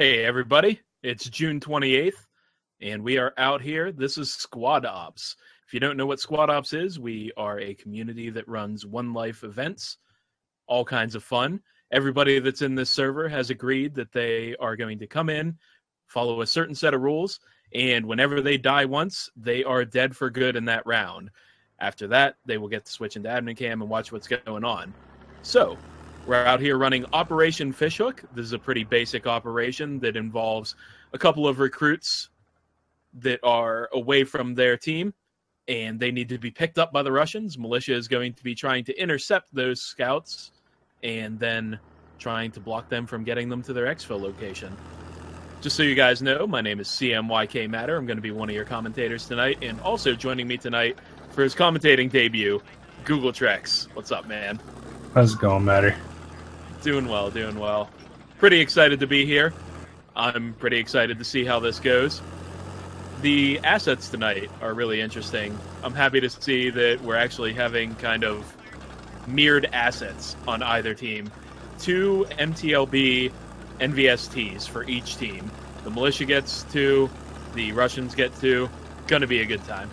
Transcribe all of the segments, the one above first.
Hey, everybody. It's June 28th, and we are out here. This is Squad Ops. If you don't know what Squad Ops is, we are a community that runs one life events, all kinds of fun. Everybody that's in this server has agreed that they are going to come in, follow a certain set of rules, and whenever they die once, they are dead for good in that round. After that, they will get to switch into admin cam and watch what's going on. So, we're out here running Operation Fishhook. This is a pretty basic operation that involves a couple of recruits that are away from their team and they need to be picked up by the Russians. Militia is going to be trying to intercept those scouts and then trying to block them from getting them to their exfil location. Just so you guys know, my name is CMYK Matter. I'm going to be one of your commentators tonight, and also joining me tonight for his commentating debut, Google Trex. What's up, man? How's it going, Matter? Doing well, doing well. Pretty excited to be here. I'm pretty excited to see how this goes. The assets tonight are really interesting. I'm happy to see that we're actually having kind of mirrored assets on either team. Two MTLB NVSTs for each team. The militia gets two, the Russians get two. Gonna be a good time.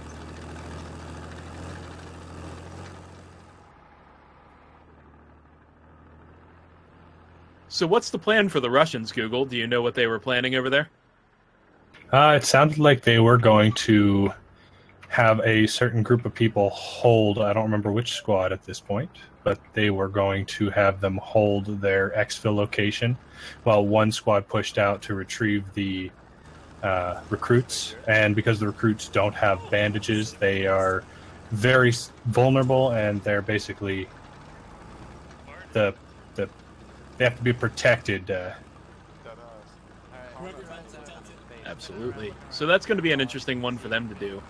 So, what's the plan for the Russians, Google? Do you know what they were planning over there? Uh, it sounded like they were going to have a certain group of people hold, I don't remember which squad at this point, but they were going to have them hold their exfil location while one squad pushed out to retrieve the uh, recruits. And because the recruits don't have bandages, they are very vulnerable and they're basically the the they have to be protected. Uh, Absolutely. So that's going to be an interesting one for them to do.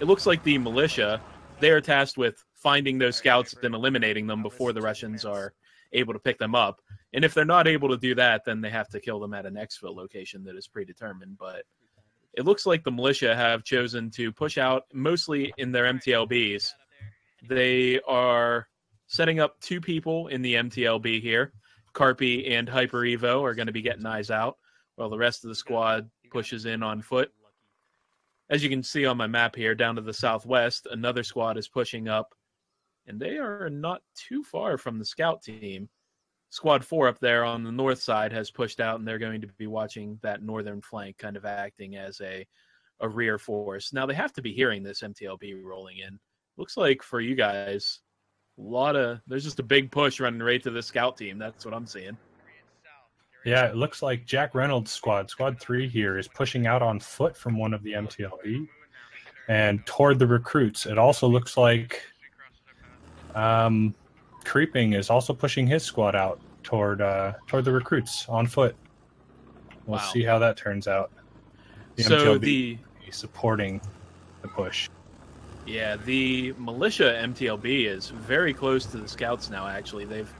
It looks like the militia they are tasked with finding those scouts and eliminating them before the Russians are able to pick them up. And if they're not able to do that, then they have to kill them at an exfil location that is predetermined. But it looks like the militia have chosen to push out mostly in their MTLBs. They are setting up two people in the MTLB here. Carpy and Hyper Evo are going to be getting eyes out, while the rest of the squad pushes in on foot. As you can see on my map here, down to the southwest, another squad is pushing up, and they are not too far from the scout team. Squad 4 up there on the north side has pushed out, and they're going to be watching that northern flank, kind of acting as a, a rear force. Now, they have to be hearing this MTLB rolling in. Looks like for you guys, lot of there's just a big push running right to the scout team. That's what I'm seeing. Yeah, it looks like Jack Reynolds' squad, squad three here, is pushing out on foot from one of the MTLB and toward the recruits. It also looks like um, Creeping is also pushing his squad out toward uh, toward the recruits on foot. We'll Wow. see how that turns out. The So MTLB the supporting the push. Yeah, the militia MTLB is very close to the scouts now. Actually, they've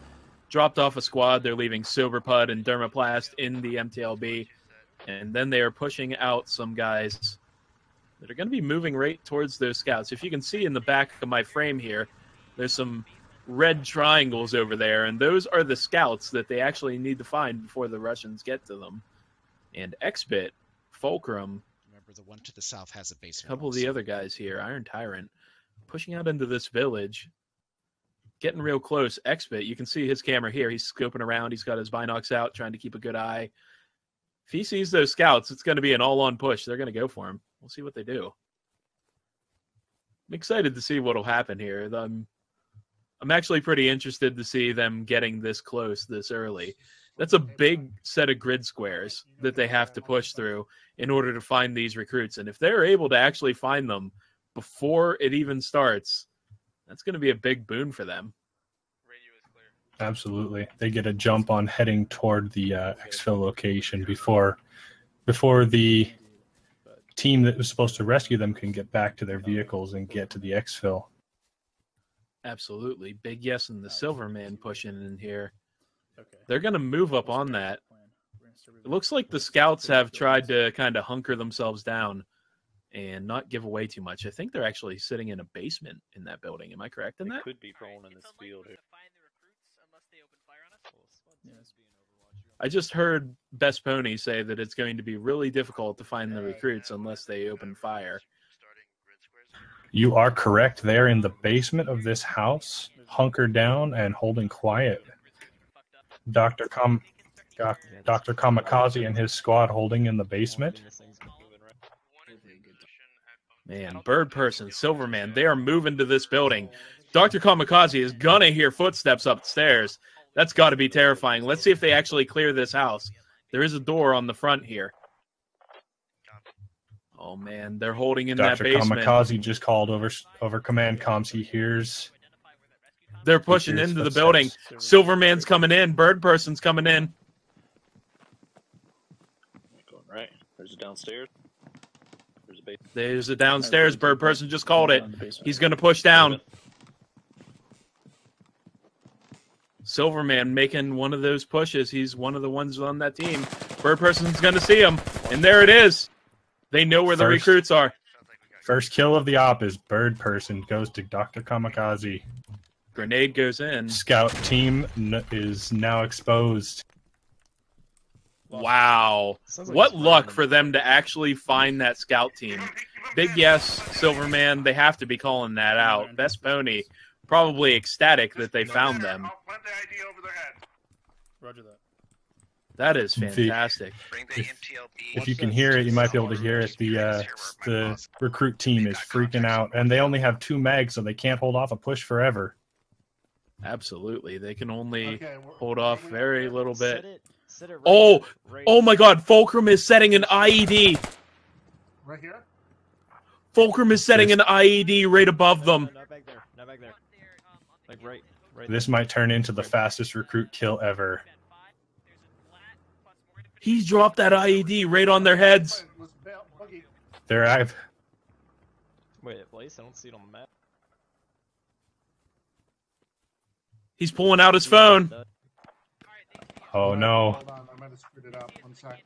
dropped off a squad. They're leaving Silverpud and Dermaplast in the MTLB, and then they are pushing out some guys that are going to be moving right towards those scouts. If you can see in the back of my frame here, there's some red triangles over there, and those are the scouts that they actually need to find before the Russians get to them. And Xbit, Fulcrum, Remember, the one to the south has a base. a couple of the other guys here, Iron Tyrant, pushing out into this village, getting real close. Xbit, you can see his camera here. He's scoping around. He's got his binocs out, trying to keep a good eye. If he sees those scouts, it's going to be an all-on push. They're going to go for him. We'll see what they do. I'm excited to see what'll happen here. I'm, I'm actually pretty interested to see them getting this close this early. That's a big set of grid squares that they have to push through in order to find these recruits. And if they're able to actually find them before it even starts, that's going to be a big boon for them. Absolutely, they get a jump on heading toward the uh, exfil location before before the team that was supposed to rescue them can get back to their vehicles and get to the exfil. Absolutely. Big yes and the Silverman pushing in here. They're going to move up on that. It looks like the scouts have tried to kind of hunker themselves down and not give away too much. I think they're actually sitting in a basement in that building. Am I correct in They that? could be prone in this field. here. I I just heard Best Pony say that it's going to be really difficult to find the recruits unless they open fire. You are correct. They're in the basement of this house, hunkered down and holding quiet. Dr. Com- Dr. Kamikaze and his squad holding in the basement. Man, Bird Person, Silverman, they are moving to this building. Dr. Kamikaze is gonna hear footsteps upstairs. That's got to be terrifying. Let's see if they actually clear this house. There is a door on the front here. Oh man, they're holding in Dr. that basement. Kamikaze just called over over command comms. He hears They're pushing into the building. Silverman's coming in. Bird Person's coming in. Going right. There's a downstairs. There's a basement. There's a downstairs. Bird Person just called it. He's gonna push down. Silverman making one of those pushes. He's one of the ones on that team. Bird Person's gonna see him, and there it is. They know where the First. recruits are. first kill of the op is Bird Person goes to Dr. Kamikaze. Grenade goes in. Scout team n- is now exposed. Wow. What luck for them to actually find that scout team. Big yes, Silverman. They have to be calling that out. Best Pony, probably ecstatic that they found them. Roger that. That is fantastic. If, if you can hear it, you might be able to hear it. The uh, the recruit team is freaking out, and they only have two mags, so they can't hold off a push forever. Absolutely. They can only Okay, hold off very little bit. Set it, set it right Oh, right Oh my god, Fulcrum is setting an IED. Right here? Fulcrum is setting an IED right above No, them. no, Not back there. Not back there. Like right, right. This might turn into the fastest recruit kill ever. He's dropped that IED right on their heads. Let's bail- There, I've. Wait, at place? I don't see it on the map. He's pulling out his phone. oh no. Hold on, I might have screwed it up. One sec.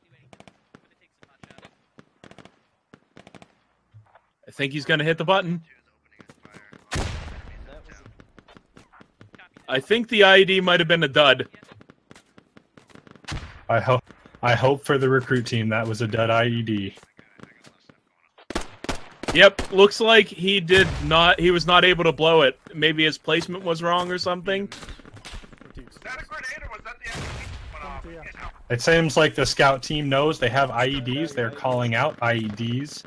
I think he's going to hit the button. That was a- I think the IED might have been a dud. I hope I hope for the recruit team that was a dud IED. Yep, looks like he did not. He was not able to blow it. Maybe his placement was wrong or something. that a grenade or was that the uh, It seems like the scout team knows they have IEDs. They're calling out IEDs.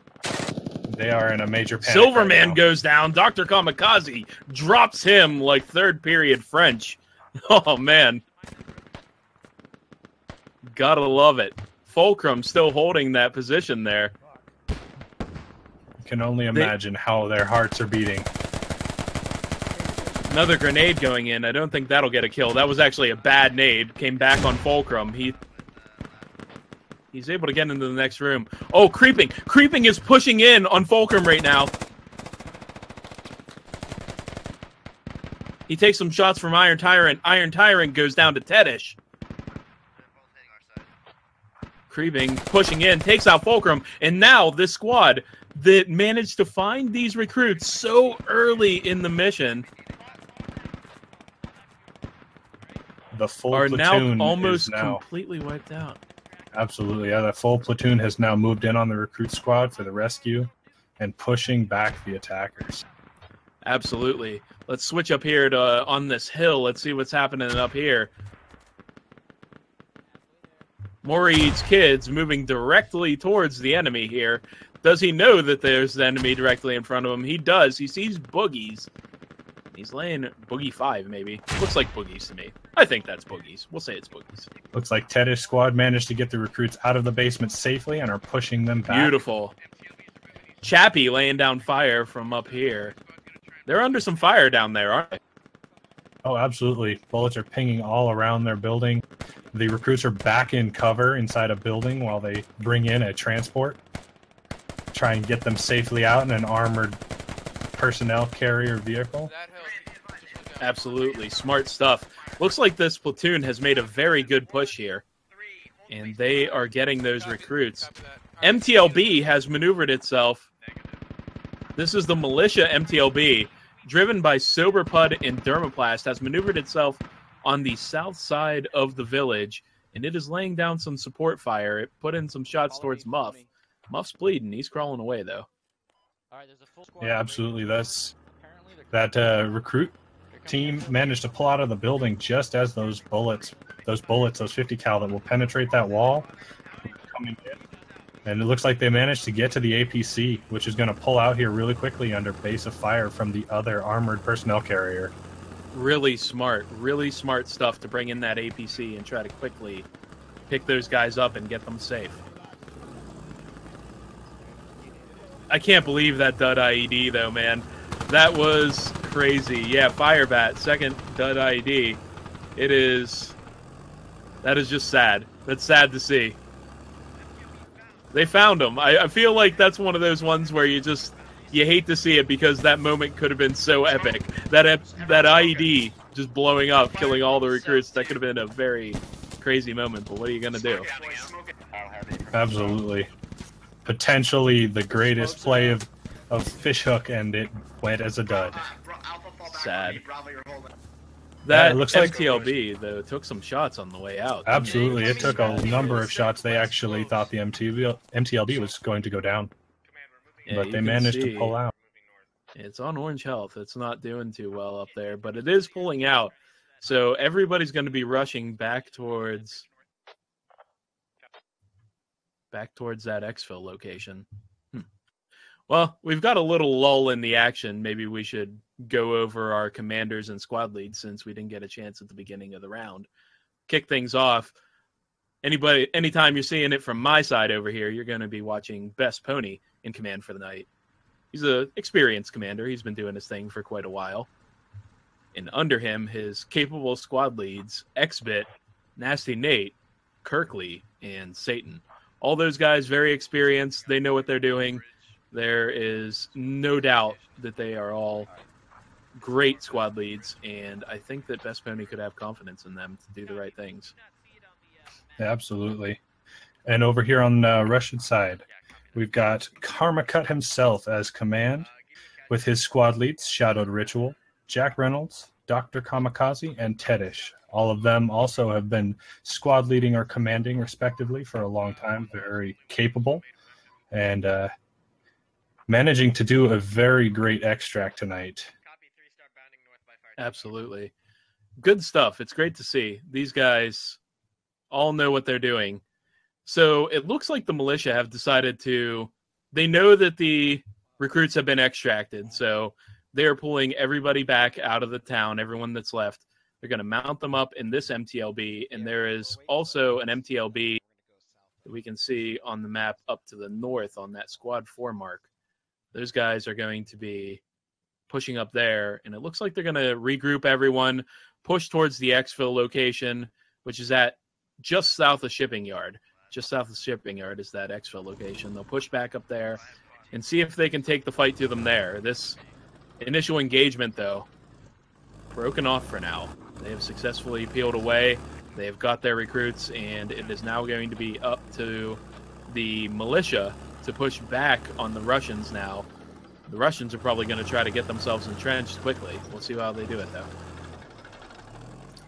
They are in a major panic. right Silverman now. goes down. Dr. Kamikaze drops him like third period French. Oh man. Gotta love it. Fulcrum still holding that position there. Can only imagine how their hearts are beating. Another grenade going in. I don't think that'll get a kill. That was actually a bad nade. Came back on Fulcrum. He He's able to get into the next room. Oh, creeping. Creeping is pushing in on Fulcrum right now. He takes some shots from Iron Tyrant. Iron Tyrant goes down to Tedish. Creeping, pushing in, takes out Fulcrum, and now this squad that managed to find these recruits so early in the mission The full are platoon now almost is now completely wiped out. absolutely yeah. The full platoon has now moved in on the recruit squad for the rescue and pushing back the attackers. Absolutely. Let's switch up here to uh, on this hill. Let's see what's happening up here. Moreed's kids moving directly towards the enemy here. Does he know that there's the enemy directly in front of him? He does. He sees boogies. He's laying boogie five, maybe. Looks like boogies to me. I think that's boogies. We'll say it's boogies. Looks like Tedish squad managed to get the recruits out of the basement safely and are pushing them back. Beautiful. Chappie laying down fire from up here. They're under some fire down there, aren't they? Oh, absolutely. Bullets are pinging all around their building. The recruits are back in cover inside a building while they bring in a transport. Try and get them safely out in an armored personnel carrier vehicle. Absolutely. Smart stuff. Looks like this platoon has made a very good push here. And they are getting those recruits. MTLB has maneuvered itself. This is the militia MTLB, driven by Soberpud and Dermoplast, has maneuvered itself on the south side of the village and it is laying down some support fire. It put in some shots towards Muff. Muff's bleeding. He's crawling away though. Yeah, absolutely. That's that uh, recruit team managed to pull out of the building just as those bullets, those bullets, those 50 cal that will penetrate that wall, coming in. And it looks like they managed to get to the APC, which is going to pull out here really quickly under base of fire from the other armored personnel carrier. Really smart, really smart stuff to bring in that APC and try to quickly pick those guys up and get them safe. I can't believe that dud IED though, man. That was crazy. Yeah, Firebat, second dud IED. It is. That is just sad. That's sad to see. They found him. I, I feel like that's one of those ones where you just you hate to see it because that moment could have been so epic. That that IED just blowing up, killing all the recruits. That could have been a very crazy moment. But what are you gonna do? Absolutely. Potentially the greatest play of, of Fishhook, and it went as a dud. Sad. Yeah, That it looks like- TLB though took some shots on the way out. Absolutely. It took a number of shots. They actually thought the MTV, MTLB was going to go down, Yeah, but they managed see to pull out. It's on Orange Health. It's not doing too well up there, but it is pulling out. So everybody's going to be rushing back towards back towards that exfil location. Hmm. Well, we've got a little lull in the action. Maybe we should go over our commanders and squad leads since we didn't get a chance at the beginning of the round. Kick things off. Anybody, anytime you're seeing it from my side over here, you're going to be watching Best Pony in command for the night. He's an experienced commander. He's been doing his thing for quite a while. And under him, his capable squad leads, Xbit, Nasty Nate, Kirkley, and Satan. All those guys very experienced. They know what they're doing. There is no doubt that they are all great squad leads, and I think that Best Pony could have confidence in them to do the right things. Absolutely. And over here on uh, the Russian side, we've got Karmakut himself as command with his squad leads Shadowed Ritual, Jack Reynolds, Dr. Kamikaze, and Tedish. All of them also have been squad leading or commanding, respectively, for a long time. Very capable and uh, managing to do a very great extract tonight. Absolutely. Good stuff. It's great to see. These guys all know what they're doing. So it looks like the militia have decided to, they know that the recruits have been extracted. So they're pulling everybody back out of the town, everyone that's left. They're going to mount them up in this MTLB. And there is also an MTLB that we can see on the map up to the north on that squad four mark. Those guys are going to be pushing up there, and it looks like they're going to regroup everyone, push towards the exfil location, which is at just south of Shipping Yard. Just south of Shipping Yard is that exfil location. They'll push back up there and see if they can take the fight to them there. This initial engagement, though, broken off for now. They have successfully peeled away. They have got their recruits, and it is now going to be up to the militia to push back on the Russians now. The Russians are probably going to try to get themselves entrenched quickly. We'll see how they do it, though.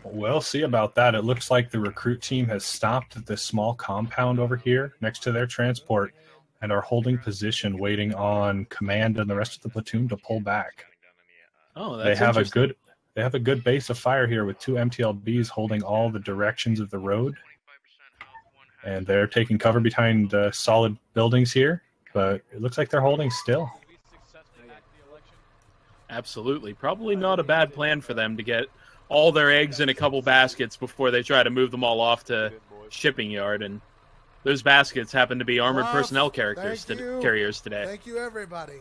We'll see about that. It looks like the recruit team has stopped at this small compound over here next to their transport and are holding position, waiting on command and the rest of the platoon to pull back. Oh, they have a good they have a good base of fire here with two MTLBs holding all the directions of the road, and they're taking cover behind uh, solid buildings here. But it looks like they're holding still. Absolutely. Probably not a bad plan for them to get all their eggs in a couple baskets before they try to move them all off to shipping yard. And those baskets happen to be armored Muff, personnel characters to, carriers today. Thank you, everybody.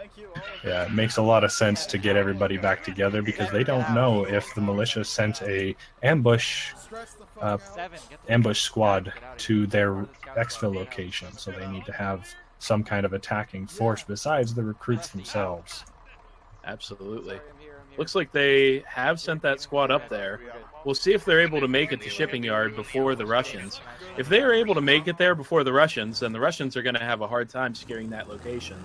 Thank you. Yeah, it makes a lot of sense to get everybody back together because they don't know if the militia sent a ambush Stress the fuck Uh, out. Seven. Get the ambush squad Get out of to their Scouts exfil location, so they need to have some kind of attacking force besides the recruits themselves. Absolutely. Looks like they have sent that squad up there. We'll see if they're able to make it to shipping yard before the Russians. If they are able to make it there before the Russians, then the Russians are going to have a hard time securing that location.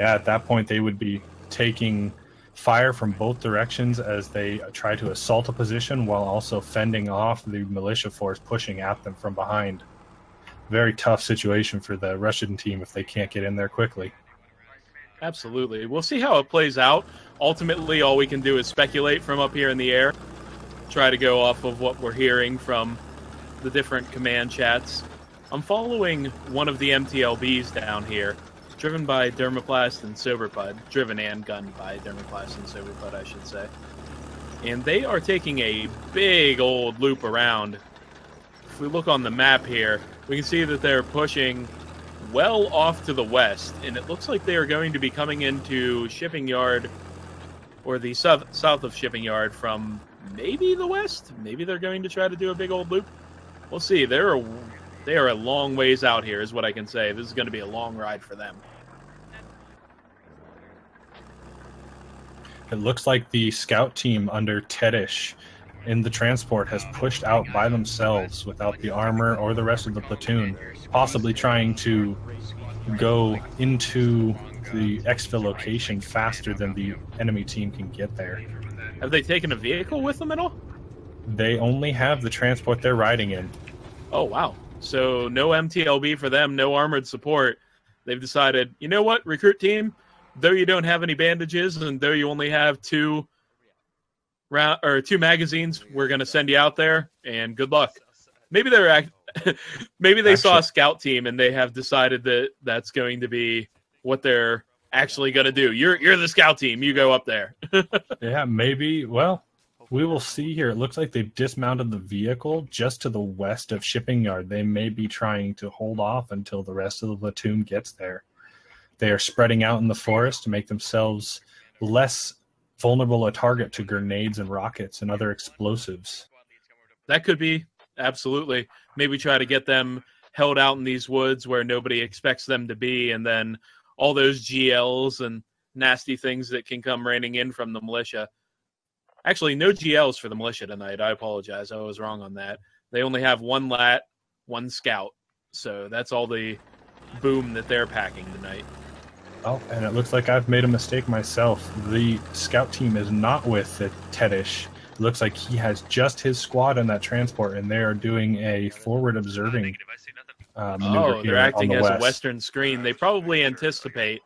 Yeah, at that point they would be taking fire from both directions as they try to assault a position while also fending off the militia force pushing at them from behind. Very tough situation for the Russian team if they can't get in there quickly. Absolutely. We'll see how it plays out. Ultimately, all we can do is speculate from up here in the air, try to go off of what we're hearing from the different command chats. I'm following one of the MTLBs down here, driven by Dermoplast and Soberpud, driven and gunned by Dermoplast and Soberpud, I should say. And they are taking a big old loop around. If we look on the map here, we can see that they're pushing well off to the west, and it looks like they are going to be coming into Shipping Yard, or the south, south of Shipping Yard from maybe the west. Maybe they're going to try to do a big old loop. We'll see. They're a, they are a long ways out here, is what I can say. This is going to be a long ride for them. It looks like the scout team under Tedish in the transport has pushed out by themselves without the armor or the rest of the platoon, possibly trying to go into the exfil location faster than the enemy team can get there. Have they taken a vehicle with them at all? They only have the transport they're riding in. Oh, wow. So no MTLB for them, no armored support. They've decided, you know what, recruit team, though you don't have any bandages and though you only have two round or two magazines, we're going to send you out there and good luck. Maybe they're act- maybe they saw a scout team and they have decided that that's going to be what they're actually going to do. You're you're the scout team. You go up there. yeah, maybe. Well, we will see here. It looks like they've dismounted the vehicle just to the west of shipping yard. They may be trying to hold off until the rest of the platoon gets there. They are spreading out in the forest to make themselves less vulnerable a target to grenades and rockets and other explosives. That could be absolutely. Maybe try to get them held out in these woods where nobody expects them to be, and then all those GLs and nasty things that can come raining in from the militia. Actually, no GLs for the militia tonight. I apologize. I was wrong on that. They only have one lat, one scout. So that's all the boom that they're packing tonight. Oh, and it looks like I've made a mistake myself. The scout team is not with the Tedish. It looks like he has just his squad in that transport, and they are doing a forward observing. Uh, oh, they're acting the as west. a western screen. They probably anticipate.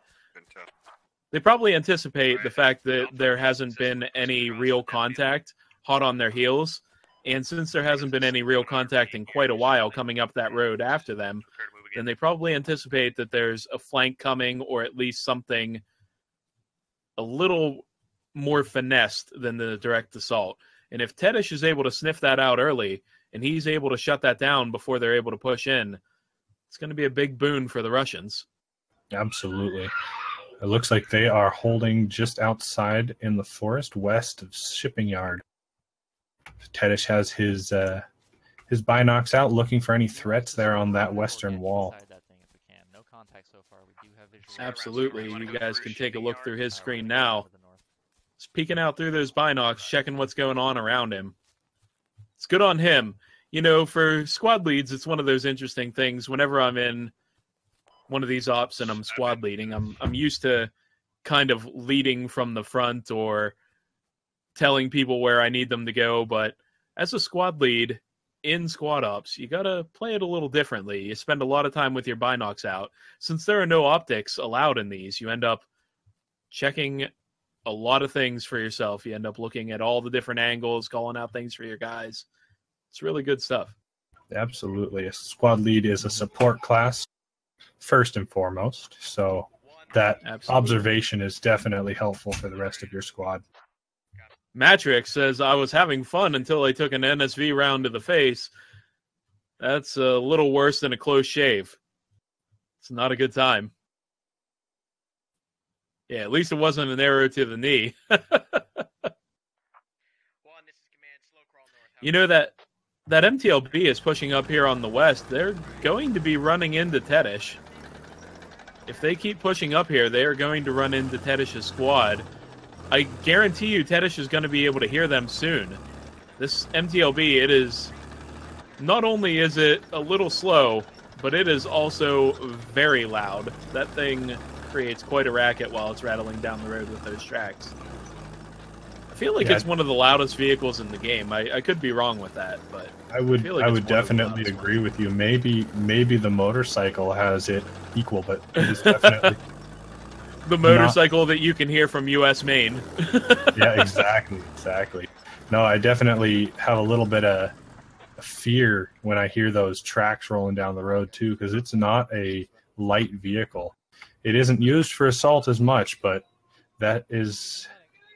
They probably anticipate the fact that there hasn't been any real contact hot on their heels, and since there hasn't been any real contact in quite a while coming up that road after them, then they probably anticipate that there's a flank coming or at least something a little more finessed than the direct assault. And if Tedish is able to sniff that out early and he's able to shut that down before they're able to push in, it's going to be a big boon for the Russians. Absolutely. It looks like they are holding just outside in the forest west of Shipping Yard. Tedish has his uh, his binocs out looking for any threats there on that western wall. Absolutely. You guys can take a look through his screen now. He's peeking out through those binocs, checking what's going on around him. It's good on him. You know, for squad leads, it's one of those interesting things. Whenever I'm in one of these ops and I'm squad leading, I'm I'm used to kind of leading from the front or telling people where I need them to go. But as a squad lead, in squad ops, you gotta play it a little differently. You spend a lot of time with your binocs out. Since there are no optics allowed in these, you end up checking a lot of things for yourself. You end up looking at all the different angles, calling out things for your guys. It's really good stuff. Absolutely. A squad lead is a support class first and foremost. So that Absolutely. observation is definitely helpful for the rest of your squad. Matrix says I was having fun until I took an NSV round to the face. That's a little worse than a close shave. It's not a good time. Yeah, at least it wasn't an arrow to the knee. you know that that MTLB is pushing up here on the west. They're going to be running into Tedish. If they keep pushing up here, they are going to run into Tedish's squad. I guarantee you Tedish is going to be able to hear them soon. This MTLB, it is not only is it a little slow, but it is also very loud. That thing creates quite a racket while it's rattling down the road with those tracks. I feel like Yeah. it's one of the loudest vehicles in the game. I, I could be wrong with that, but I would feel like I would one of the definitely agree with you. Maybe maybe the motorcycle has it equal, but it is definitely the motorcycle that you can hear from U.S. Maine. yeah, exactly, exactly. No, I definitely have a little bit of fear when I hear those tracks rolling down the road too, because it's not a light vehicle. It isn't used for assault as much, but that is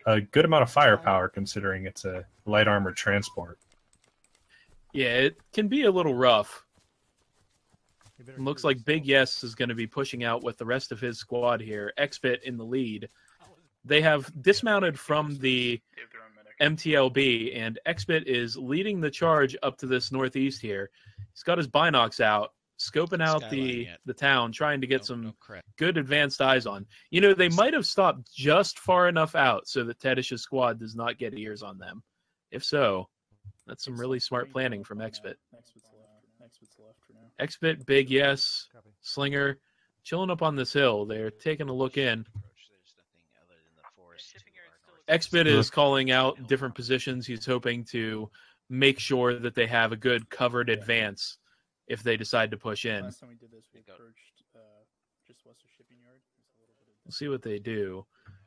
a good amount of firepower considering it's a light armored transport. Yeah, it can be a little rough. It looks like Big Yes is going to be pushing out with the rest of his squad here. Xbit in the lead. They have dismounted from the Gave their own medic. MTLB, and Xbit is leading the charge up to this northeast here. He's got his binocs out, scoping out the Skylining the town, trying to get No- some no good advanced eyes on. You know, they might have stopped just far enough out so that Tedish's squad does not get ears on them. If so, that's some really smart planning from Xbit. Next bit's left. Next bit's left for now. Xbit, Big Yes, Slinger, chilling up on this hill. They're taking a look in. Approach, there's nothing other than the forest to our northeast. Xbit is calling out different positions. He's hoping to make sure that they have a good covered advance if they decide to push in. Last time we did this, we They got- approached uh, just west of shipping yard. There's a of We'll see what they do.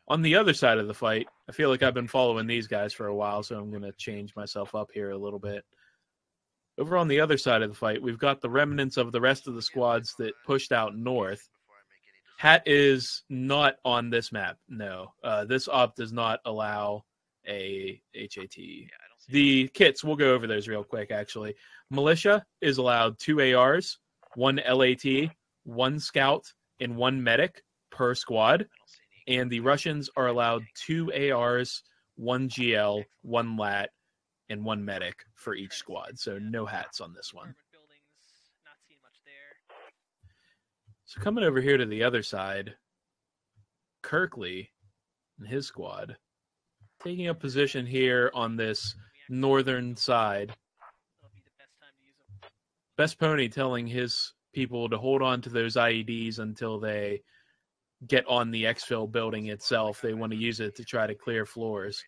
On the other side of the fight, I feel like I've been following these guys for a while, so I'm going to change myself up here a little bit. Over on the other side of the fight, we've got the remnants of the rest of the squads that pushed out north. Hat is not on this map. No, uh, this op does not allow a HAT. The kits, we'll go over those real quick. Actually, militia is allowed two ARs, one LAT, one scout, and one medic per squad and the Russians are allowed two ARs, one GL, one LAT, and one medic for each squad. So no hats on this one. So coming over here to the other side, Kirkley and his squad taking a position here on this northern side. Best Pony telling his people to hold on to those IEDs until they get on the exfil building itself. They want to use it to try to clear floors.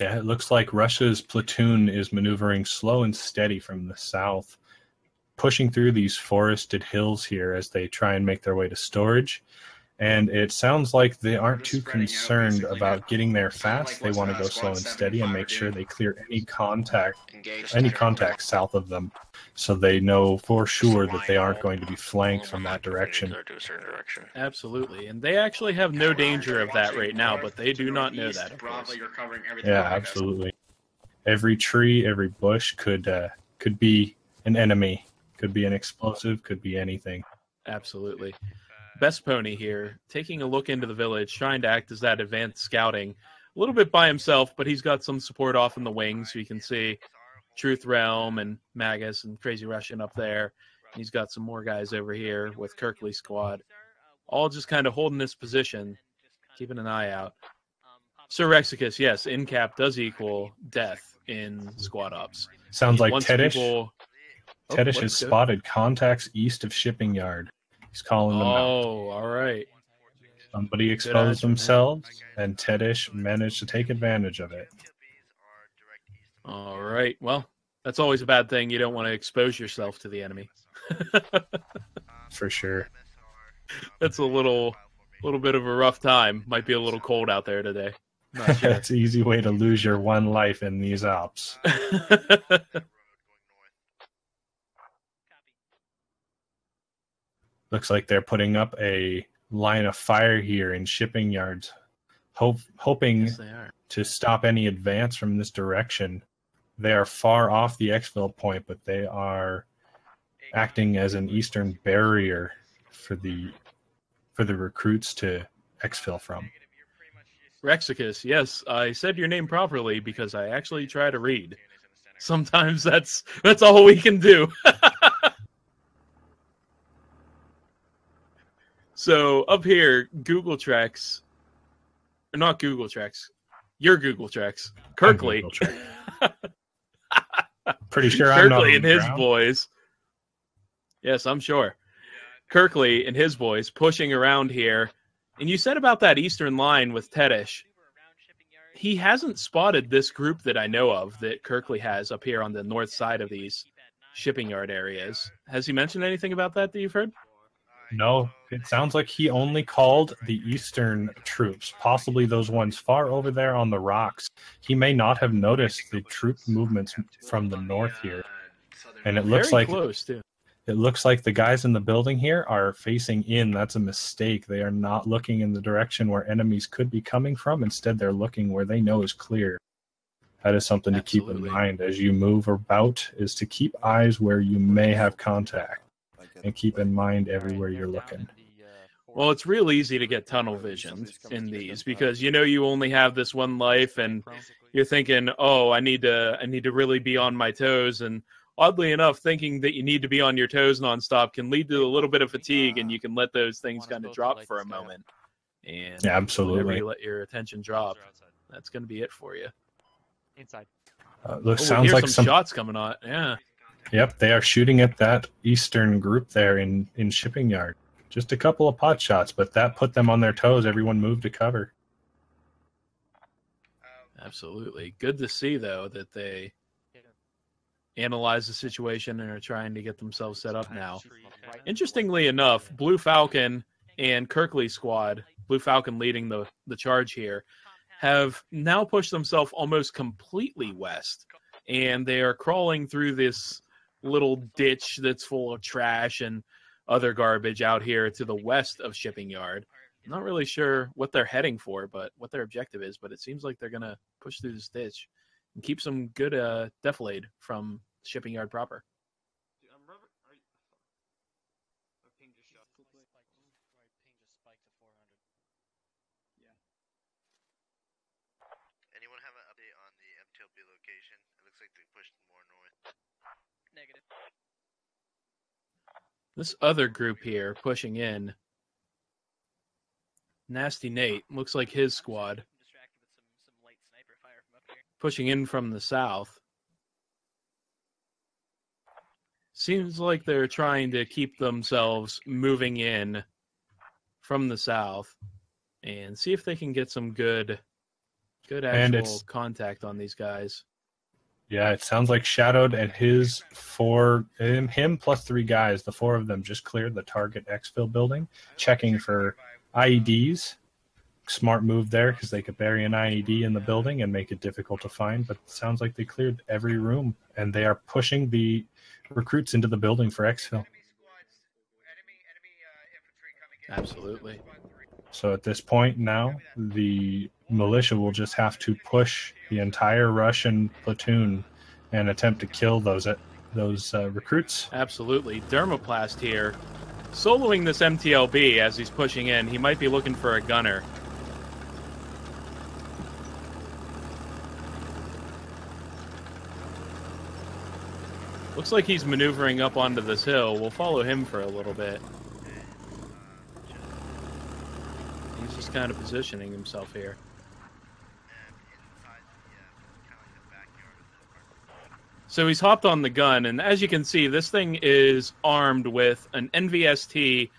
Yeah, it looks like Russia's platoon is maneuvering slow and steady from the south, pushing through these forested hills here as they try and make their way to storage. And it sounds like they aren't too concerned about getting there fast. they want to go slow and steady and make sure they clear any contact any contact south of them so they know for sure that they aren't going to be flanked from that direction. Or to a certain direction. Absolutely. And they actually have no danger of that right now, but they do not know that. Of Bravo, course. you're covering everything Yeah, absolutely. Every tree, every bush could uh, could be an enemy. Could be an explosive. Could be anything. Absolutely. Best Pony here, taking a look into the village, trying to act as that advanced scouting. A little bit by himself, but he's got some support off in the wings. So you can see Truth Realm and Magus and Crazy Russian up there. He's got some more guys over here with Kirkley squad, all just kind of holding this position, keeping an eye out. Sir Rexicus, yes, in cap does equal death in squad ops. Sounds like Once Tedish. people- Oh, Tedish has spotted contacts east of shipping yard. He's calling them out. Oh, all right. Somebody exposed themselves, and Tedish managed to take advantage of it. All right. Well, that's always a bad thing. You don't want to expose yourself to the enemy. For sure. That's a little, little bit of a rough time. Might be a little cold out there today. Not sure. it's an easy way to lose your one life in these ops. Looks like they're putting up a line of fire here in shipping yards, hope, hoping yes, to stop any advance from this direction. They are far off the exfil point, but they are acting as an eastern barrier for the for the recruits to exfil from. Rexicus. Yes, I said your name properly because I actually try to read. Sometimes that's that's all we can do. so up here, Google Tracks, not Google Tracks, your Google Tracks, Kirkley. Google. Pretty sure I'm not Kirkley and his ground. boys. Yes, I'm sure. Kirkley and his boys pushing around here. And you said about that eastern line with Tedish. he hasn't spotted this group that I know of that Kirkley has up here on the north side of these shipping yard areas. Has he mentioned anything about that that you've heard? No, it sounds like he only called the eastern troops, possibly those ones far over there on the rocks. He may not have noticed the troop movements from the north here. And it looks Very like close too. it looks like the guys in the building here are facing in. That's a mistake. They are not looking in the direction where enemies could be coming from. Instead, they're looking where they know is clear. That is something to keep in mind as you move about is to keep eyes where you may have contact and keep in mind everywhere you're looking. Well, it's real easy to get tunnel vision in these because you know you only have this one life, and you're thinking, "Oh, I need to, I need to really be on my toes." And oddly enough, thinking that you need to be on your toes nonstop can lead to a little bit of fatigue, and you can let those things kind of drop for a moment. And Yeah, whenever absolutely. you let your attention drop, that's going to be it for you. Inside. Uh, Oh, looks we sounds like some, some. shots coming on. Yeah, Yep, they are shooting at that eastern group there in in shipping yard. Just a couple of pot shots, but that put them on their toes. Everyone moved to cover. absolutely. Good to see though that they analyze the situation and are trying to get themselves set up now. Interestingly enough, Blue Falcon and Kirkley squad, Blue Falcon leading the, the charge here, have now pushed themselves almost completely west. And they are crawling through this little ditch that's full of trash and other garbage out here to the west of Shipping Yard. I'm not really sure what they're heading for, but what their objective is, but it seems like they're going to push through this ditch and keep some good uh, defilade from Shipping Yard proper. Anyone have an update on the MTLB location? It looks like they pushed more north. Negative. This other group here pushing in. Nasty Nate looks like his squad I'm distracted with some, some light sniper fire from up here. pushing in from the south. Seems like they're trying to keep themselves moving in from the south and see if they can get some good good actual contact on these guys. Yeah, it sounds like Shadowed and his four, him, him plus three guys, the four of them just cleared the target exfil building, checking for IEDs. Smart move there because they could bury an IED in the building and make it difficult to find. But it sounds like they cleared every room and they are pushing the recruits into the building for exfil. Absolutely. So at this point now, the militia will just have to push the entire Russian platoon and attempt to kill those those uh, recruits. Absolutely. Dermoplast here, soloing this MTLB as he's pushing in. He might be looking for a gunner. Looks like he's maneuvering up onto this hill. We'll follow him for a little bit. He's just kind of positioning himself here. So he's hopped on the gun, and as you can see, this thing is armed with an NVST,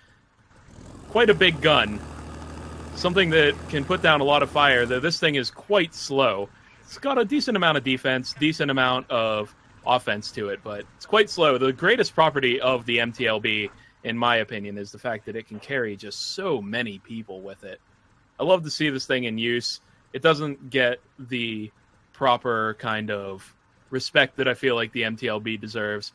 quite a big gun. Something that can put down a lot of fire, though this thing is quite slow. It's got a decent amount of defense, decent amount of offense to it, but it's quite slow. The greatest property of the MTLB, in my opinion, is the fact that it can carry just so many people with it. I love to see this thing in use. It doesn't get the proper kind of respect that I feel like the MTLB deserves.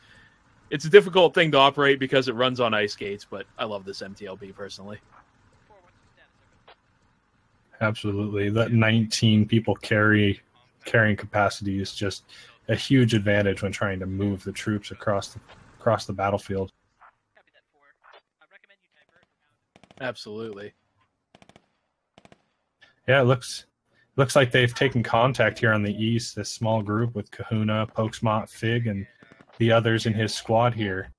It's a difficult thing to operate because it runs on ice skates, but I love this MTLB personally. Four, what's your status? Over. Absolutely, that 19 people carry carrying capacity is just a huge advantage when trying to move the troops across the across the battlefield. Copy that four. I recommend you divert. Absolutely. Yeah, it looks looks like they've taken contact here on the east. This small group with Kahuna, Pokesmot, Fig, and the others in his squad here.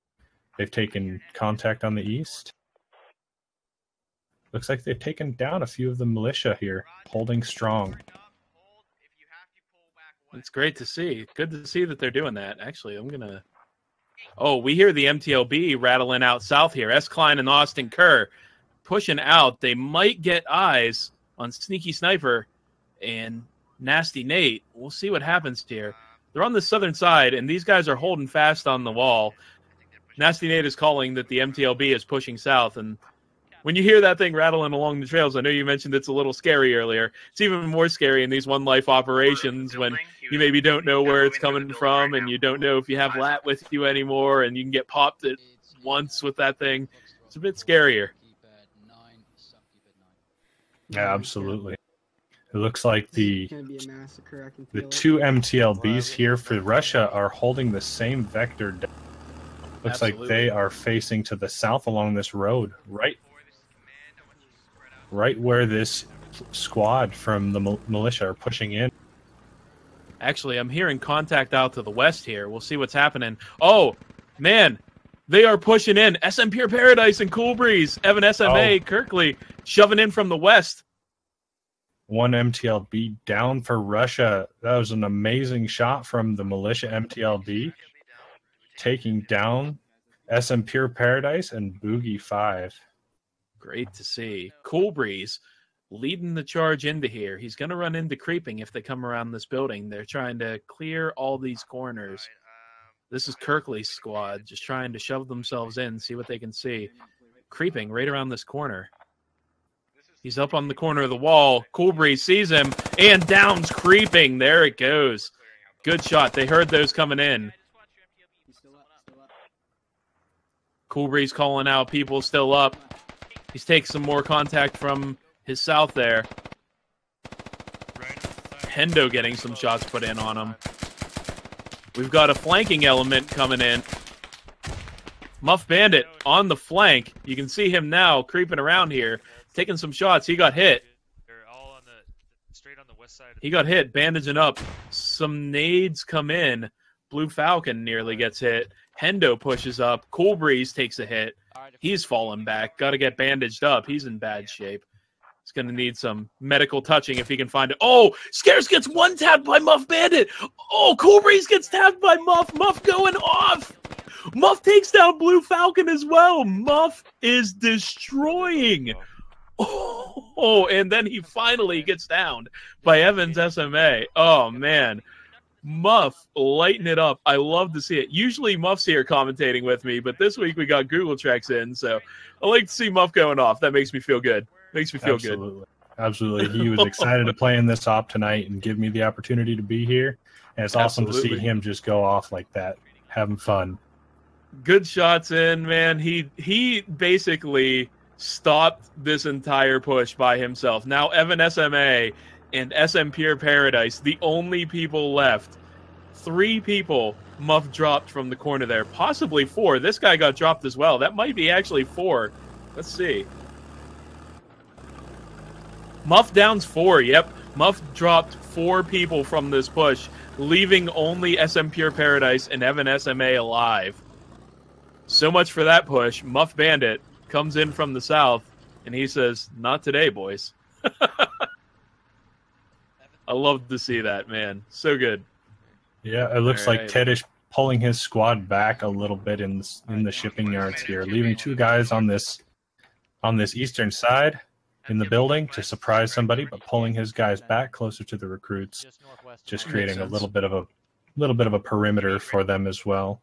They've taken contact on the east. Looks like they've taken down a few of the militia here, holding strong. It's great to see. Good to see that they're doing that. Actually, I'm gonna. Oh, we hear the MTLB rattling out south here. S. Klein and Austin Kerr pushing out. They might get eyes on Sneaky Sniper, and Nasty Nate. We'll see what happens here. They're on the southern side, and these guys are holding fast on the wall. Nasty Nate is calling that the MTLB is pushing south, and when you hear that thing rattling along the trails, I know you mentioned it's a little scary earlier. It's even more scary in these one life operations when you maybe don't know where it's coming from and you don't know if you have lat with you anymore and you can get popped at once with that thing. It's a bit scarier. Yeah, absolutely. It looks like the It's gonna be a massacre. I can the two MTLBs here for Russia are holding the same vector. down. Looks like they are facing to the south along this road, right, right where this squad from the militia are pushing in. Actually, I'm hearing contact out to the west here. We'll see what's happening. Oh, man. They are pushing in. SM Pure Paradise and Cool Breeze. Evan SMA, Oh. Kirkley shoving in from the west. One MTLB down for Russia. That was an amazing shot from the militia MTLB, taking down SM Pure Paradise and Boogie Five. Great to see. Cool Breeze leading the charge into here. He's going to run into creeping if they come around this building. They're trying to clear all these corners. This is Kirkley's squad just trying to shove themselves in, see what they can see. Creeping right around this corner. He's up on the corner of the wall. Cool Breeze sees him and downs creeping. There it goes. Good shot. They heard those coming in. Cool Breeze calling out people still up. He's taking some more contact from his south there. Hendo getting some shots put in on him. We've got a flanking element coming in. Muff Bandit on the flank. You can see him now creeping around here, taking some shots. He got hit. They're all on the straight on the west side. He got hit, bandaging up. Some nades come in. Blue Falcon nearly gets hit. Hendo pushes up. Cool Breeze takes a hit. He's falling back. Got to get bandaged up. He's in bad shape. He's going to need some medical touching if he can find it. Oh, Scares gets one tapped by Muff Bandit. Oh, Cool Breeze gets tapped by Muff. Muff going off. Muff takes down Blue Falcon as well. Muff is destroying. Oh, Oh, and then he finally gets downed by Evans SMA. Oh man. Muff lighten it up. I love to see it. Usually Muff's here commentating with me, but this week we got Google Treks in, so I like to see Muff going off. That makes me feel good. Makes me feel good. Absolutely. Absolutely. He was excited to play in this op tonight and give me the opportunity to be here. And it's awesome to see him just go off like that, having fun. Good shots in, man. He he basically stopped this entire push by himself. Now Evan SMA and SM Pure Paradise, the only people left. Three people Muff dropped from the corner there. Possibly four. This guy got dropped as well. That might be actually four. Let's see. Muff downs four. Yep. Muff dropped four people from this push, leaving only SM Pure Paradise and Evan SMA alive. So much for that push. Muff Bandit comes in from the south and he says, Not today, boys. I love to see that, man. So good. Yeah, it looks All like right. Ted is pulling his squad back a little bit in the, in the shipping yards here, leaving two guys on this on this eastern side in the building to surprise somebody, but pulling his guys back closer to the recruits, Just northwest. just Makes creating a little bit of a little bit of a perimeter for them as well.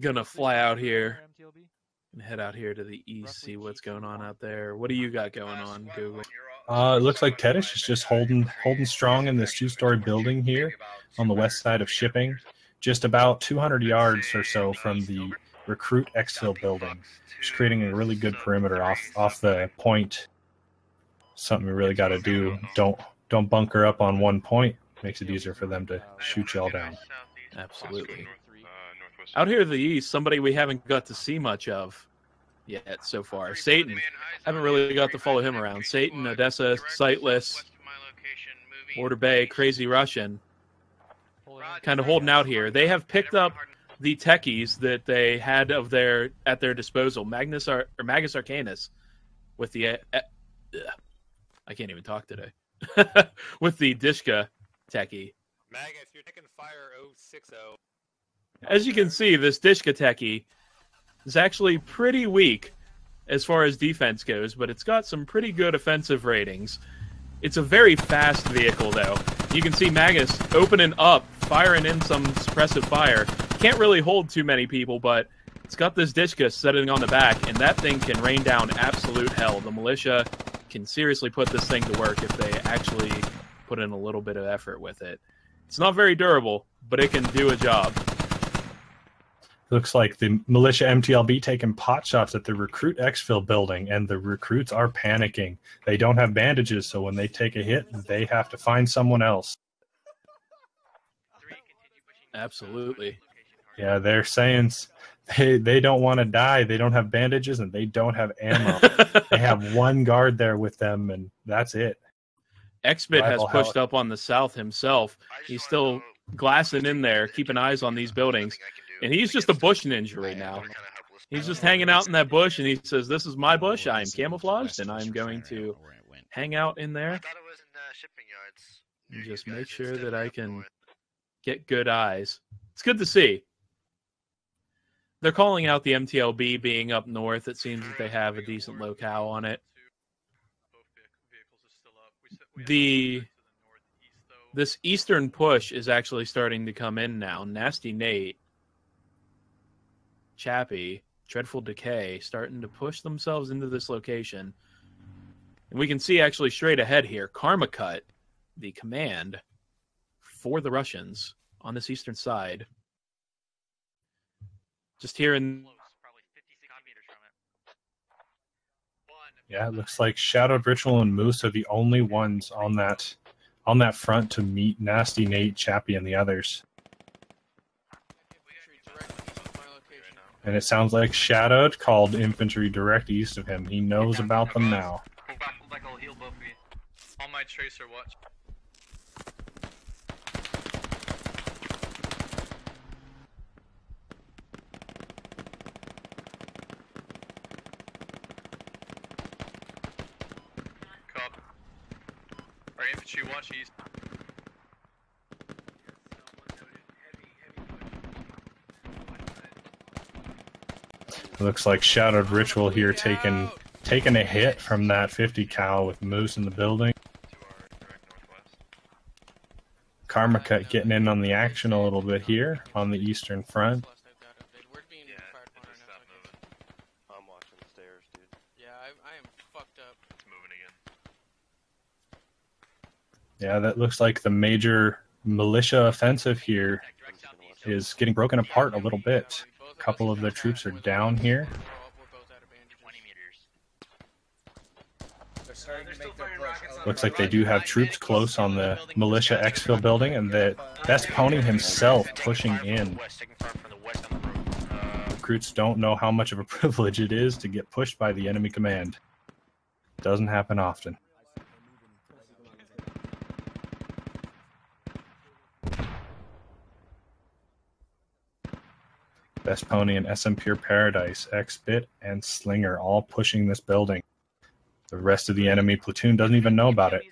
Gonna fly out here MTLB? And head out here to the east, see what's going on out there. What do you got going on, Google? Uh, it looks like Tedish is just holding holding strong in this two-story building here on the west side of shipping, just about 200 yards or so from the recruit exfil building. Just creating a really good perimeter off off the point. Something we really got to do. Don't don't bunker up on one point. Makes it easier for them to shoot y'all down. Absolutely. Three. Out here to the east, somebody we haven't got to see much of yet so far. Satan. I haven't really got to follow him around. Satan, Odessa, Sightless, Border Bay, Crazy Russian. Kind of holding out here. They have picked up the techies that they had of their at their disposal, Magnus Ar- or Magus Arcanus, with the uh, uh, I can't even talk today, with the Dishka techie. Magus, you're taking fire 060. As you can see, this Dishka techie is actually pretty weak as far as defense goes, but it's got some pretty good offensive ratings. It's a very fast vehicle, though. You can see Magus opening up, firing in some suppressive fire. Can't really hold too many people, but it's got this Dishka sitting on the back, and that thing can rain down absolute hell. The militia can seriously put this thing to work if they actually put in a little bit of effort with it. It's not very durable, but it can do a job. Looks like the militia MTLB taking pot shots at the recruit exfil building, and the recruits are panicking. They don't have bandages, so when they take a hit, they have to find someone else. Absolutely. Yeah, they're saying they they don't want to die. They don't have bandages and they don't have ammo. they have one guard there with them, and that's it. Xbit has pushed up on the south himself. He's still glassing in there, keeping eyes on these buildings. And he's just a bush ninja right now. He's just hanging out in that bush, and he says, "This is my bush. I am camouflaged, and I'm going to hang out in there and just make sure that I can get good eyes." It's good to see. They're calling out the MTLB being up north. It seems that they have a decent locale on it. The this eastern push is actually starting to come in now. Nasty Nate, Chappie, Dreadful Decay starting to push themselves into this location. And we can see actually straight ahead here, Karmakut, the command for the Russians on this eastern side. Just here in Yeah, it looks like Shadowed Ritual and Moose are the only ones on that on that front to meet Nasty Nate, Chappie, and the others. And it sounds like Shadowed called infantry direct east of him. He knows about them now. On my tracer watch. Cop. Our infantry watch east. Looks like Shadowed Ritual here taking taking a hit from that 50 cal with Moose in the building. Karmakut getting in on the action a little bit here on the eastern front. Yeah, that looks like the major militia offensive here is getting broken apart a little bit. Couple of their troops are down here. Looks like they do have troops close on the militia exfil building, and the best pony himself pushing in. Recruits don't know how much of a privilege it is to get pushed by the enemy command. Doesn't happen often. Best Pony and SM Pure Paradise, X-Bit, and Slinger all pushing this building. The rest of the enemy platoon doesn't even know about it.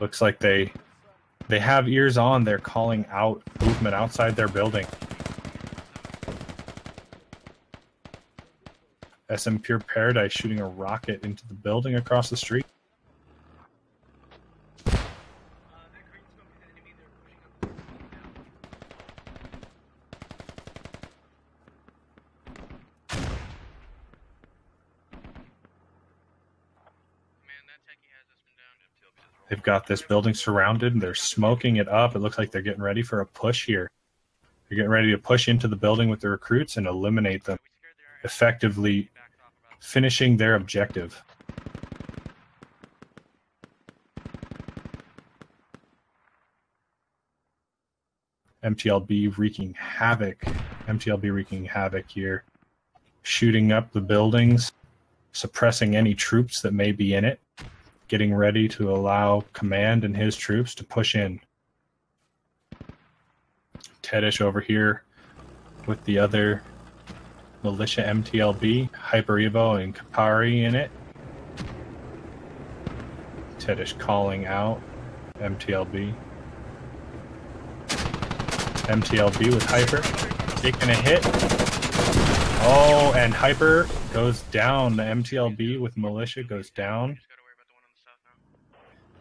Looks like they they have ears on. They're calling out movement outside their building. SM Pure Paradise shooting a rocket into the building across the street. Got this building surrounded. and They're smoking it up. It looks like they're getting ready for a push here. They're getting ready to push into the building with the recruits and eliminate them, effectively finishing their objective. MTLB wreaking havoc. MTLB wreaking havoc here, shooting up the buildings, suppressing any troops that may be in it getting ready to allow Command and his troops to push in. Tedish over here with the other militia MTLB, Hyper Evo and Kapari in it. Tedish calling out MTLB. MTLB with Hyper taking a hit. Oh, and Hyper goes down. The MTLB with Militia goes down.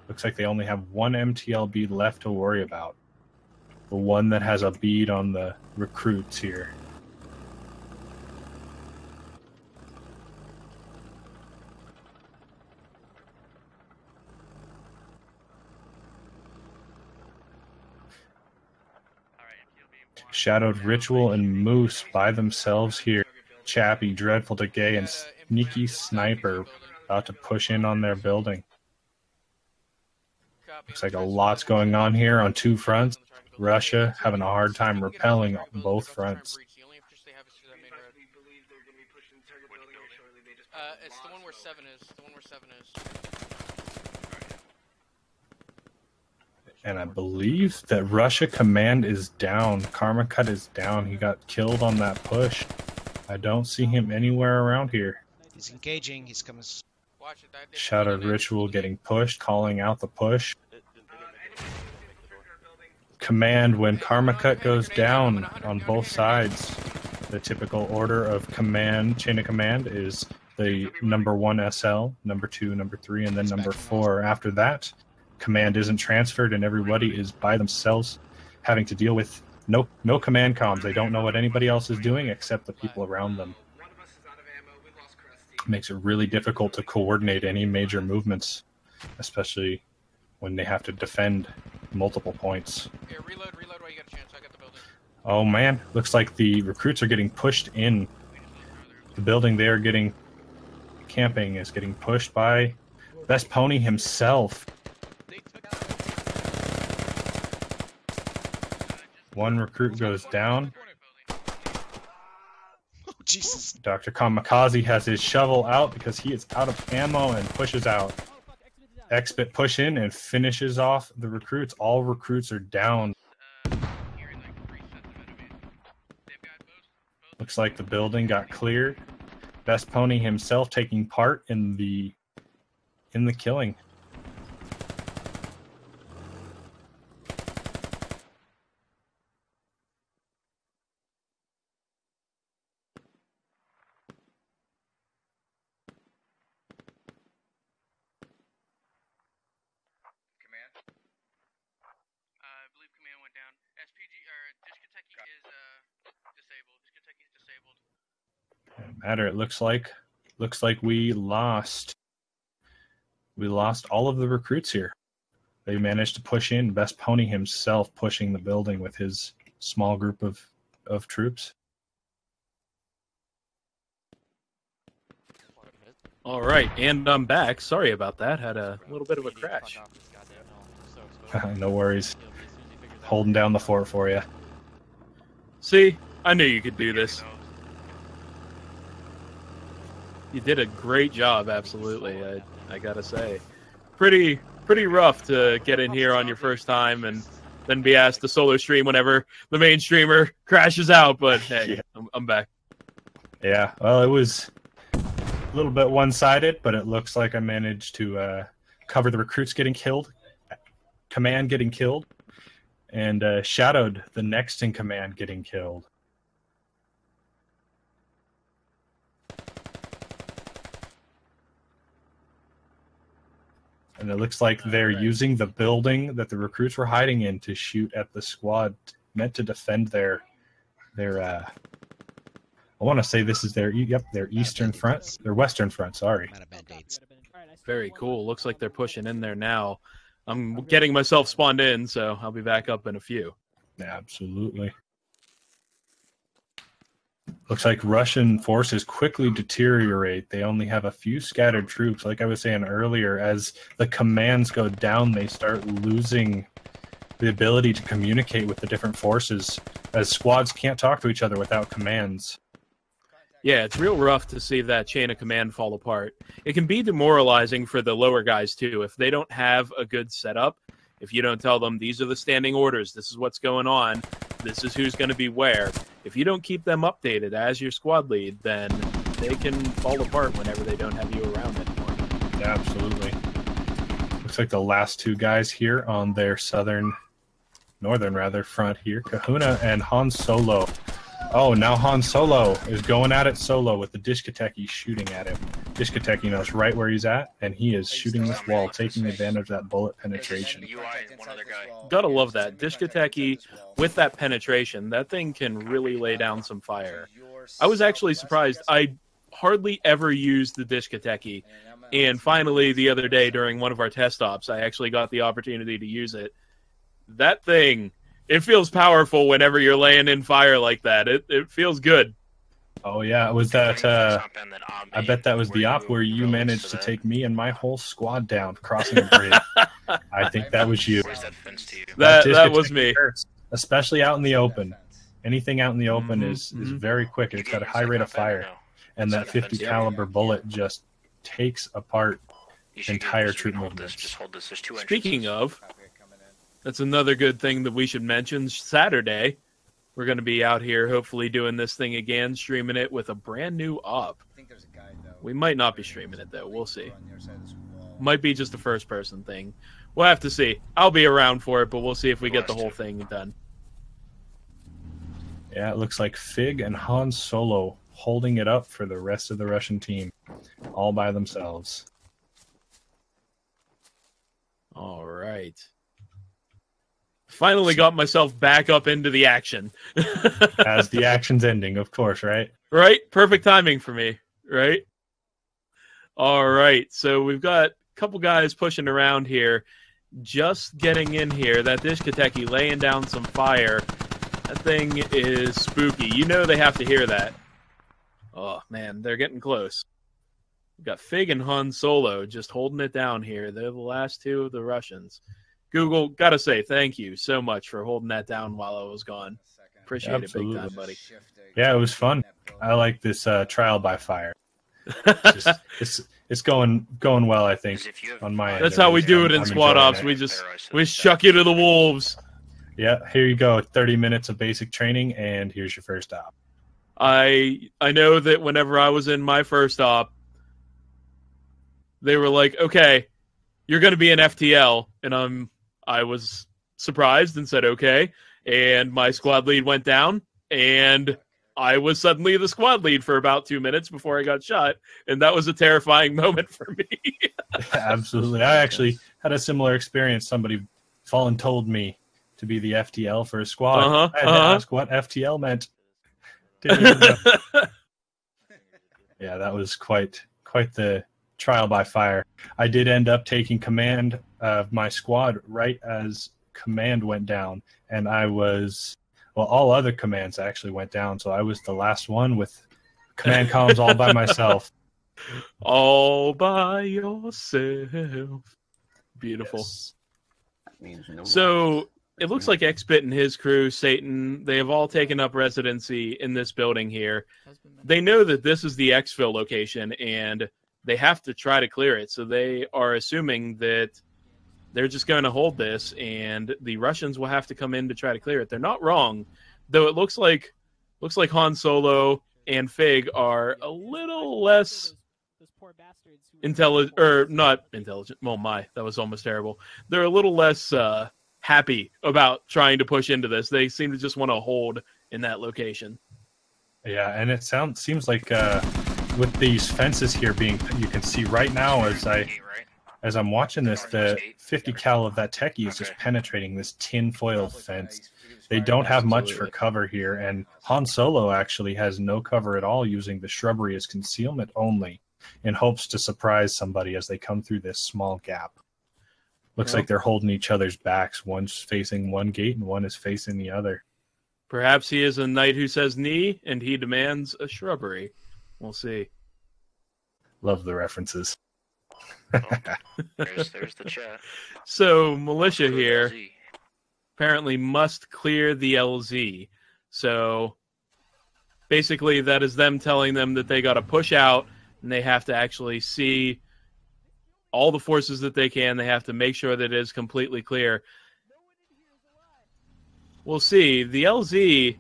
Looks like they only have one MTLB left to worry about. The one that has a bead on the recruits here. Shadowed Ritual and Moose by themselves here. Chappie, Dreadful Decay, and Sneaky Sniper about to push in on their building. Looks like a lot's going on here on two fronts. Russia having a hard time repelling on both fronts. Uh, it's the one where seven is. The one where seven is. And I believe that Russia command is down. Karmakut is down. He got killed on that push. I don't see him anywhere around here. He's engaging. He's coming. s- Watch it. That, Shadowed Ritual getting pushed, calling out the push. Command when Karmakut goes down on both sides. The typical order of command, chain of command, is the number one SL, number two, number three, and then number four. After that, command isn't transferred and everybody is by themselves having to deal with no no command comms. They don't know what anybody else is doing except the people around them. Makes it really difficult to coordinate any major movements, especially when they have to defend multiple points. Here, reload, reload while you get a chance. I got the building. Oh man, looks like the recruits are getting pushed in. The building they are getting camping is getting pushed by Best Pony himself. One recruit goes down. Oh, Jesus. Dr. Kamikaze has his shovel out because he is out of ammo and pushes out. Xbit push in and finishes off the recruits. All recruits are down. Looks like the building got cleared. Best Pony himself taking part in the in the killing. Command. Uh, I believe command went down. SPG or Dishka techie is uh disabled. Dishka techie is disabled. matter. It looks like looks like we lost we lost all of the recruits here. They managed to push in. Best Pony himself pushing the building with his small group of of troops. All right, and I'm back. Sorry about that. Had a little bit of a crash. no worries. Holding down the fort for you. See, I knew you could do this. You did a great job, absolutely. I, I gotta say, pretty pretty rough to get in here on your first time and then be asked to solo stream whenever the main streamer crashes out. But hey, Yeah. I'm, I'm back. Yeah, well, it was a little bit one sided, but it looks like I managed to uh, cover the recruits getting killed, command getting killed, and uh, shadowed the next in command getting killed. And it looks like they're using the building that the recruits were hiding in to shoot at the squad meant to defend their their uh, I want to say this is their yep their eastern front, their western front. Sorry. Very cool. Looks like they're pushing in there now. I'm getting myself spawned in, so I'll be back up in a few. Absolutely. Looks like Russian forces quickly deteriorate. They only have a few scattered troops. Like I was saying earlier, as the commands go down, they start losing the ability to communicate with the different forces, as squads can't talk to each other without commands. Yeah, it's real rough to see that chain of command fall apart. It can be demoralizing for the lower guys too if they don't have a good setup. If you don't tell them these are the standing orders, this is what's going on, this is who's going to be where. If you don't keep them updated as your squad lead, then they can fall apart whenever they don't have you around anymore. Yeah, absolutely. Looks like the last two guys here on their southern, northern rather front here, Kahuna and Han Solo. Oh, now Han Solo is going at it solo with the Dishka techie shooting at him. Dishka techie knows right where he's at, and he is shooting this wall, taking advantage of that bullet penetration. Gotta love that. Dishka techie, with that penetration, that thing can really lay down some fire. I was actually surprised. I hardly ever used the Dishka techie, and finally, the other day during one of our test ops, I actually got the opportunity to use it. That thing, it feels powerful whenever you're laying in fire like that. It, it feels good. Oh yeah, was that? Uh, I bet that was the op where you managed to take me and my whole squad down crossing the bridge. I think that was you. That Disc that was me. especially out in the open. Anything out in the open Mhm, is is mhm. very quick. It's got a high rate of fire, and that 50 caliber bullet just takes apart entire troop movements. Speaking of, that's another good thing that we should mention. Saturday, we're going to be out here, hopefully doing this thing again, streaming it with a brand new op. We might not be streaming it though. We'll see. Might be just a first person thing. We'll have to see. I'll be around for it, but we'll see if we get the whole thing done. Yeah, it looks like Fig and Han Solo holding it up for the rest of the Russian team, all by themselves. All right. Finally got myself back up into the action. As the action's ending, of course, right? right? Perfect timing for me, right? All right. So we've got a couple guys pushing around here, just getting in here. That Dishka techie laying down some fire. That thing is spooky. You know they have to hear that. Oh man, they're getting close. We've got Fig and Han Solo just holding it down here. They're the last two of the Russians. Google, gotta say thank you so much for holding that down while I was gone. Appreciate it big time, buddy. Yeah, it was fun. I like this uh, trial by fire. It's, just- it's it's going going well, I think, on my end. That's how we do it in I'm squad ops. it. We just we chuck you to the wolves. Yeah, here you go. 30 minutes of basic training, and here's your first op. I I know that whenever I was in my first op, they were like, "Okay, you're going to be an FTL," and I'm I was surprised and said, "Okay," and my squad lead went down, and I was suddenly the squad lead for about two minutes before I got shot, and that was a terrifying moment for me. Absolutely. I actually had a similar experience. Somebody fallen told me to be the FTL for a squad. Uh-huh, I had uh-huh. to ask what FTL meant. Didn't even know. yeah, that was quite quite the trial by fire. I did end up taking command of my squad right as command went down, and I was well, all other commands actually went down, so I was the last one with command columns all by myself. all by yourself. Beautiful. So it looks like Xbit and his crew, Satan, they have all taken up residency in this building here. They know that this is the exfil location and they have to try to clear it. So they are assuming that they're just going to hold this and the Russians will have to come in to try to clear it. They're not wrong, though it looks like looks like Han Solo and Fig are a little less intelligent or not intelligent. Oh my that was almost terrible. They're a little less uh, happy about trying to push into this. They seem to just want to hold in that location. Yeah, and it sounds seems like uh, with these fences here being, you can see right now as I as I'm watching this, the 50 cal of that techie is just penetrating this tin foil fence. They don't have much for cover here, and Han Solo actually has no cover at all, using the shrubbery as concealment only, in hopes to surprise somebody as they come through this small gap. Looks Yep. like they're holding each other's backs. One's facing one gate and one is facing the other. Perhaps he is a knight who says knee and he demands a shrubbery. We'll see. Love the references. Oh, there's, there's the chat. So militia here apparently must clear the LZ. So basically, that is them telling them that they got to push out and they have to actually see all the forces that they can. They have to make sure that it is completely clear. We'll see. The LZ.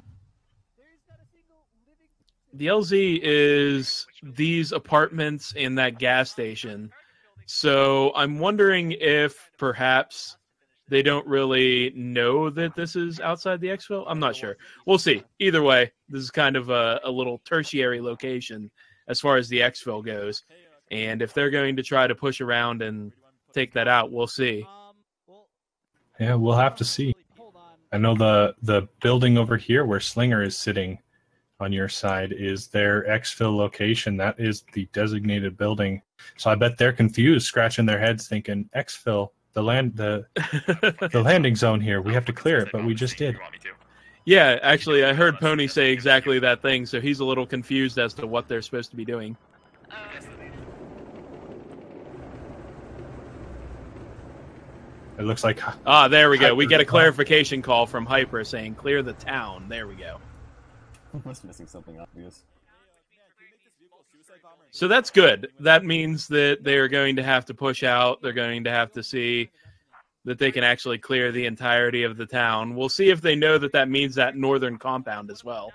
The LZ is these apartments and that gas station. So I'm wondering if perhaps they don't really know that this is outside the exfil. I'm not sure. We'll see. Either way, this is kind of a, a little tertiary location as far as the exfil goes. And if they're going to try to push around and take that out, we'll see. Yeah, we'll have to see. I know the the building over here where Slinger is sitting on your side is their exfil location. That is the designated building. So I bet they're confused, scratching their heads, thinking exfil, the land, the the landing zone here. We have to clear it, but we just did. Yeah, actually, I heard Pony say exactly that thing, so he's a little confused as to what they're supposed to be doing. It looks like Ah, there we go. We get a clarification call from Hyper saying clear the town. There we go. was missing something obvious. So that's good. That means that they are going to have to push out. They're going to have to see that they can actually clear the entirety of the town. We'll see if they know that that means that northern compound as well.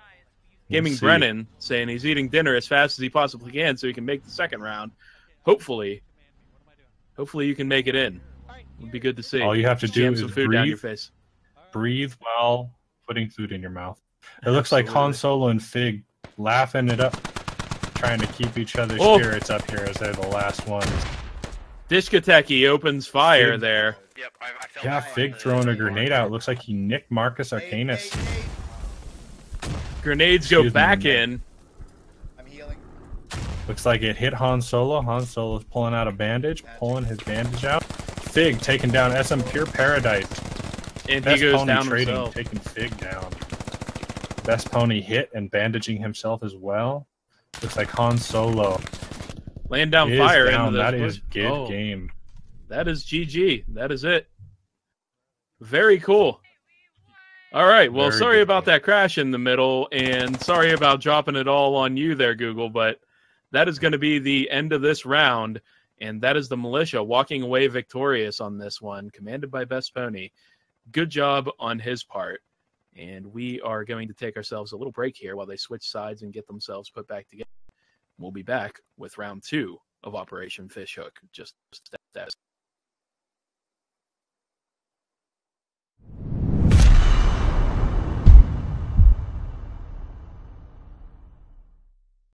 We'll Gaming. Brennan saying he's eating dinner as fast as he possibly can so he can make the second round. Hopefully, hopefully you can make it in. Would be good to see. All you have to Just do jam is some food down your breathe. face. breathe while putting food in your mouth. It looks like Han Solo and Fig laughing it up, trying to keep each other's Oh. spirits up here as they're the last ones. Dishka techie opens fire Fig. there. Yeah, Fig throwing a grenade out. Looks like he nicked Marcus Arcanus. Grenades go Excuse me, back man. in. Looks like it hit Han Solo. Han Solo's pulling out a bandage, pulling his bandage out. Fig taking down SM Pure Paradise. And Best he goes down trading, himself. taking Fig down. Best pony hit and bandaging himself as well. Looks like Han Solo Laying down is fire down. That is good Oh, game. That is GG. That is it. Very cool. All right. Well, Very sorry about that crash in the middle, and sorry about dropping it all on you there, Google. But that is going to be the end of this round, and that is the militia walking away victorious on this one, commanded by Best Pony. Good job on his part. And we are going to take ourselves a little break here while they switch sides and get themselves put back together. We'll be back with round two of Operation Fishhook. Just as